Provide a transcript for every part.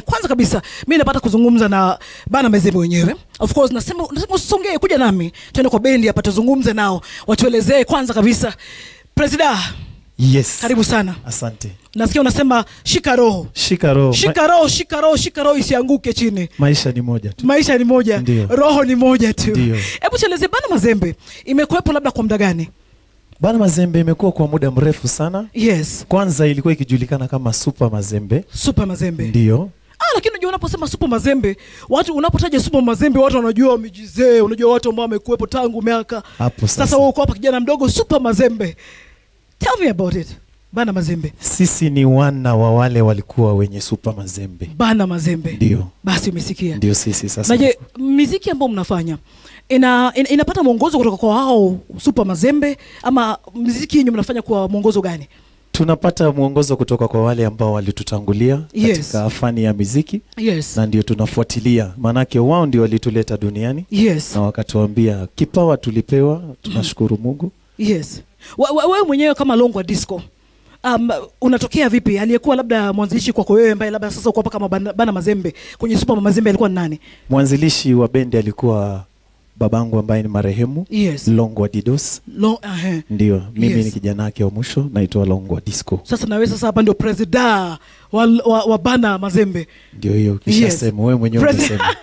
Kwanza kabisa mimi napata kuzungumza na bana Mazembe wenyewe. Of course nasema nasema usongee kuja nami tuende kwa bendi hapa tuzungumze nao watuelezee kwanza kabisa. Presida, Yes. karibu sana. Asante. Nasikia unasema shika roho. Shika roho. Shika roho, shika roho, shika roho isianguke chini. maisha ni moja tu. Maisha ni moja, Ndiyo. roho ni moja tu. Ndio. Hebu tueleze bana Mazembe imekuwepo labda kwa muda gani? Bana Mazembe imekuwa kwa muda mrefu sana. Yes. Kwanza ilikuwa ikijulikana kama Super Mazembe. Super Mazembe. Ndio. Lakini unajua unaposema supu Mazembe, watu unapotaja supu Mazembe watu wanajua wamejizee, unajua watu ambao wamekuwepo tangu miaka. Hapo Sasa sasa. wewe uko hapa kijana mdogo supu Mazembe. Tell me about it. Bana Mazembe. Sisi ni wana wa wale walikuwa wenye supa Mazembe. Bana Mazembe. Ndio. Basi umesikia. Ndio sisi sasa. Na je, miziki ambayo mnafanya ina, ina, inapata mwongozo kutoka kwa hao supa Mazembe ama mziki yenye mnafanya kwa mwongozo gani? Tunapata mwongozo kutoka kwa wale ambao walitutangulia Yes. katika fani ya miziki Yes. na ndio tunafuatilia, maanake wao ndio walituleta duniani Yes. na wakatuambia kipawa tulipewa, tunashukuru Mungu. Yes. Wewe mwenyewe kama Longwa Disco um, unatokea vipi? Aliyekuwa labda mwanzilishi kwako wewe ambaye labda sasa uko hapa kama bana, bana Mazembe kwenye Super Mazembe alikuwa ni nani? Mwanzilishi wa bendi alikuwa babangu ambaye ni marehemu Yes. Longwa Didos. Long, uh, -huh. Ndio, mimi Yes. ni kijana wake wa mwisho, naitwa Longwa Disco. sasa nawe wewe sasa hapa ndio presida wa, wa, wa bana Mazembe. Ndio hiyo kisha Yes. sema wewe mwenyewe unasema.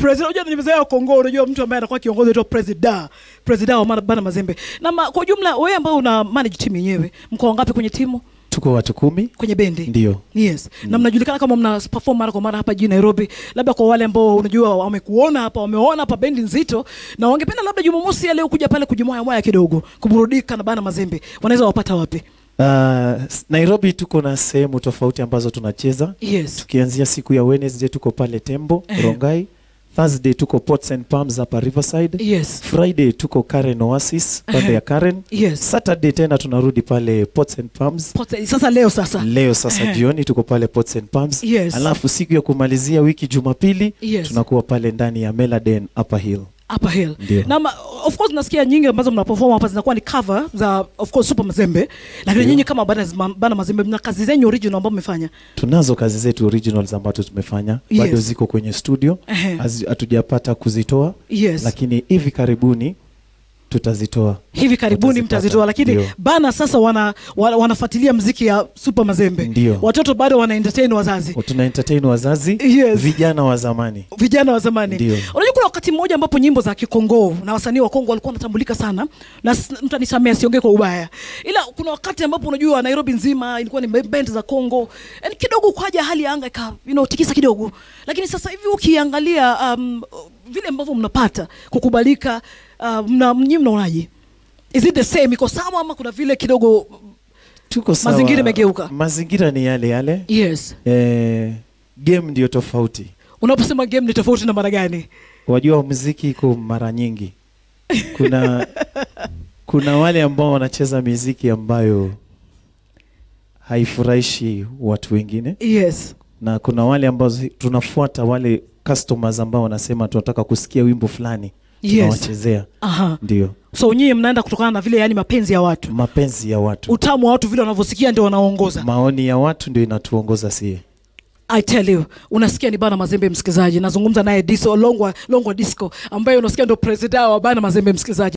President, unajua nimezoea Kongo, unajua mtu ambaye anakuwa kiongozi anaitwa presida, presida wa Bana- bana Mazembe. Na ma, kwa jumla wewe ambao una manage timu yenyewe, mko wangapi kwenye timu? Tuko watu kumi. Kwenye bendi? Ndio. Yes. Mm. Na mnajulikana kama mna perform mara kwa mara hapa jijini Nairobi. Labda kwa wale ambao unajua wamekuona hapa, wameona hapa bendi nzito na wangependa labda Jumamosi ya leo kuja pale kujimoya moya kidogo, kuburudika na bana Mazembe. Wanaweza wapata wapi? Uh, Nairobi tuko na sehemu tofauti ambazo tunacheza. Yes. Tukianzia siku ya Wednesday tuko pale Tembo, Eh. Rongai. Thursday tuko Ports and Palms hapa Riverside. Yes. Friday tuko Karen Oasis pande -huh. ya Karen. Yes. Saturday tena tunarudi pale Ports and Palms. Pote, sasa leo sasa. Leo sasa Eh. jioni tuko pale Ports and Palms. Yes. Alafu siku ya kumalizia wiki Jumapili Yes. tunakuwa pale ndani ya Meladen Upper Hill. Upper Hill. Ndiyo. Na of course nasikia nyingi ambazo mna perform hapa zinakuwa ni cover za of course Super Mazembe. Lakini nyinyi kama bana, bana Mazembe mna kazi zenyu original ambazo mmefanya. Tunazo kazi zetu originals ambazo tumefanya Yes. bado ziko kwenye studio, hatujapata kuzitoa, Yes. lakini hivi karibuni tutazitoa. hivi karibuni mtazitoa, lakini Dio. bana sasa wana, wana, wanafuatilia mziki ya Super Mazembe. Dio. Watoto bado wana entertain wazazi, Tuna entertain wazazi Yes. vijana wa zamani. vijana wa zamani. Unajua kuna wakati mmoja ambapo nyimbo za Kikongo na wasanii wa Kongo walikuwa wanatambulika sana, na mtu mtanisamea siongee kwa ubaya, ila kuna wakati ambapo unajua Nairobi nzima ilikuwa ni band za Kongo, yani kidogo kwaja hali ya anga ika you know, tikisa kidogo, lakini sasa hivi ukiangalia um, vile ambavyo mnapata kukubalika uh, mna, mnyi mnaonaje? Is it the same, iko sawa ama kuna vile kidogo Tuko sawa. Mazingira imegeuka. Mazingira ni yale yale. yes Eh, game ndio tofauti. unaposema game ni tofauti na mara gani Wajua muziki iko mara nyingi. Kuna kuna wale ambao wanacheza miziki ambayo haifurahishi watu wengine yes na kuna wale ambao tunafuata wale customers ambao wanasema tunataka kusikia wimbo fulani Yes. tunawachezea. aha Ndio so nyie mnaenda kutokana na vile yani mapenzi ya watu mapenzi ya watu, utamu wa watu vile wanavyosikia ndio wanaongoza maoni ya watu ndio inatuongoza sie. I tell you, unasikia ni Bana Mazembe msikilizaji, nazungumza naye Diso Longwa, Longwa Disco ambaye unasikia ndio presida wa Bana Mazembe msikilizaji.